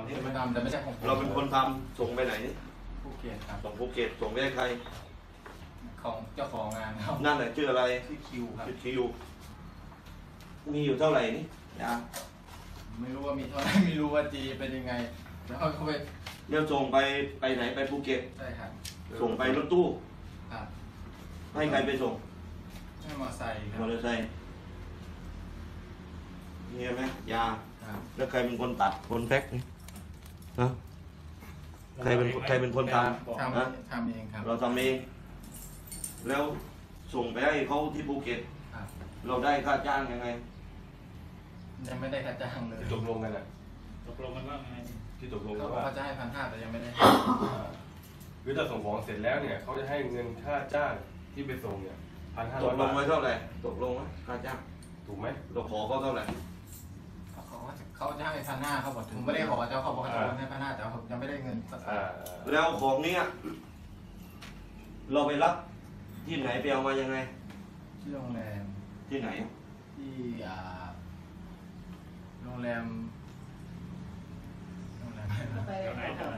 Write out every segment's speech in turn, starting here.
ำที่เป็นไม่ประจำแต่ไม่ใช่ของผมเราเป็นคนทำส่งไปไหนภูเก็ตครับส่งภูเก็ตส่งไปให้ใคร ของเจ้าของงานครับนั่นแหละชื่ออะไรชื่อคิวครับชื่อคิวมีอยู่เท่าไหร่นี่ยาไม่รู้ว่ามีเท่าไหร่ไม่รู้ว่าจีเป็นยังไง แล้วเขาไปเดี๋ยวส่งไปไปไหนไปภูเก็ตใช่ครับส่งไปรถตู้ครับให้ใครไปส่งให้มอไซค์ครับมอเตอร์ไซค์นี่ไหมยาครับแล้วใครเป็นคนตัดคนแพ็คนี่ ฮะ ใครเป็นใครเป็นคนททำฮะำทำเองครับ เราทำเองแล้วส่งไปให้เขาที่ภูเก็ต ครับ เราได้ค่าจ้างยังไง ยังไม่ได้ค่าจ้างเลยที่ตกลงกันอะตกลงกันว่าไงที่ตกลงเขากันบอกว่าเขาจะให้พันห้าแต่ยังไม่ได้อ่าคือถ้าส่งของเสร็จแล้วเนี่ยเขาจะให้เงินค่าจ้างที่ไปส่งเนี่ยพันห้าตร้อกยลบางไว้ทเท่าไหร่ ตกลงไหมค่าจ้าง ถูกไหมเราขอเขาเท่าไหร่เขา เขาเขาจะให้พันห้าเขาบอกผมไม่ได้ขอเจ้าเขาบอกเขาจะโอนให้พันห้าแต่ว่าผมยังไม่ได้เงินสักบาอ่าทแล้วของเนี้ยเราไปรับที่ไหนไปเอามายังไง ที่โรงแรมที่ไหน ที่อ่าโรงแรมโรงแรมไป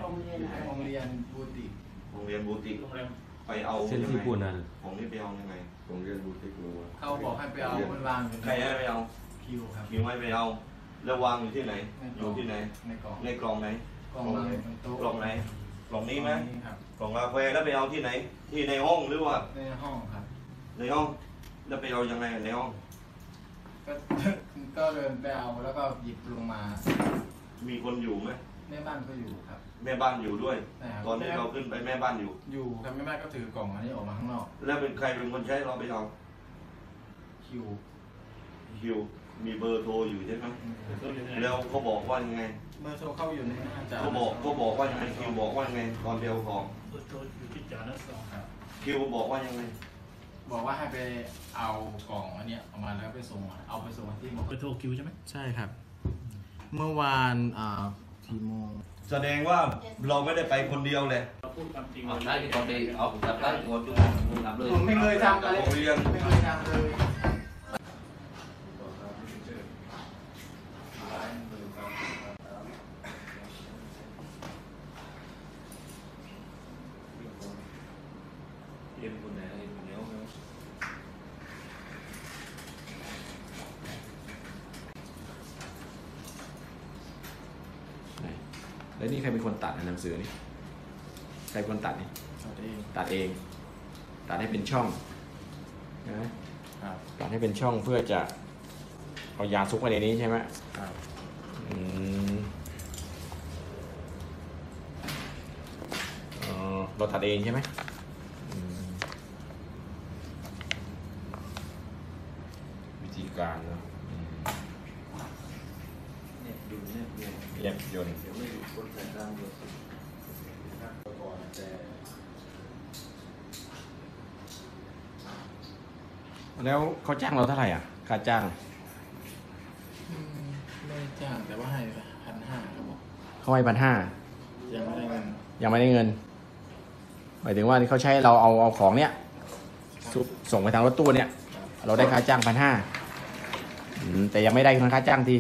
โรงเรียนอะไรโรงเรียนบูติกโรงเรียนบูติกโรงแรมไปเอาเส้นยังที่ไงพูดนั่นของนี้ไปเอายังไงโรงเรียนบูติกรู้ว่าเขาบอกให้ไปเอามันวางอยู่ใครให้ไปเอาคิวครับคิวให้ไปเอา แล้ววางอยู่ที่ไหนในกอล่องยู่ที่ไหน ในกล่องในกล่องไหน กล่องวางอยู่บนโต๊ะกล่องไหน กล่องนี้ไหมครับกล่องกาแฟแล้วไปเอาที่ไหน ที่ในห้องหรือว่า ในห้องครับ ในห้อง แล้วไปเอายังไงในห้อง ก็ก็เดินไปเอาแล้วก็หยิบลงมา มีคนอยู่ไหมแม่บ้านก็อยู่ครับ แม่บ้านอยู่ด้วยใช่ครับตอนนี้เราขึ้นไปแม่บ้านอยู่ อยู่ครับแม่บ้านก็ถือกล่องอันนี้ออกมาข้างนอก แล้วเป็นใครเป็นคนใช้เราไปเอาคิวคิว มีเบอร์โทรอยู่ใช่ไหมต้นยังไงแล้วเขาบอกว่ายังไงเบอร์โทรเข้าอยู่ในหน้าจอเขาบอกเขาบอกว่ายังไงคิวบอกว่ายังไงตอนเดียวของเบอร์โทรอยู่ที่จานัสสองครับคิวบอกว่ายังไงบอกว่าให้ไปเอากล่องอันเนี้ยออกมาแล้วไปส่งเอาไปส่งที่หมอเบอร์โทรคิวใช่ไหมใช่ครับ เมื่อวานอ่ากี่โมงแสดงว่าเราไม่ได้ไปคนเดียวเลยเราพูดความจริงเอาได้ที่ก่อนดีเอาจับได้ที่ก่อนจุ๊บทำเลยผมไม่เคยทำอะไรโรงเรียนไม่เคยทำเลย เรียนคนไหนเรียนคนเดียว แล้วนี่ใครเป็นคนตัดในหนังสือนี่ใครเป็นคนตัดนี่สวัสดีตัดเอง ตัดให้เป็นช่องนะครับตัดให้เป็นช่องเพื่อจะเอายาซุกไว้ในนี้ใช่ไหมครับอืมอ๋อเราตัดเองใช่ไหมอืมวิธีการเนอะ อืมเนี่ยอยู่เนี่ยเนี่ยเย็บยนต์เดี๋ยวไม่อยู่คนใส่ตามอยู่แล้วเขาจ้างเราเท่าไหร่อะค่าจ้างอืมไม่ได้จ้างแต่ว่าให้พันห้าครับผมเขาให้พันห้ายังไม่ได้เงินยังไม่ได้เงินหมายถึงว่าที่เขาใช้เราเอาเอาของเนี้ยซุปส่งไปทางรถตู้เนี่ย เราได้ค่าจ้างพันห้าแต่ยังไม่ได้ค่าจ้างที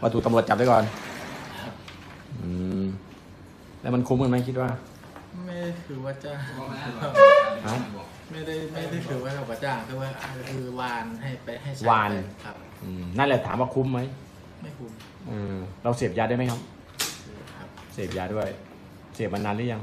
ว่าถูกตำรวจจับได้ก่อน อืม แล้วมันคุ้มกันไหมคิดว่า ไม่ได้ถือว่าจ้างฮะ ไม่ได้ไม่ได้ถือว่าเราจ้างคือว่าคือวานให้ไปให้ใช้วานไปครับ อืมนั่นแหละถามว่าคุ้มไหมไม่คุ้มเออเราเสพยาได้ไหมครับ ครับ เสพยาด้วย เสพมานานหรือยัง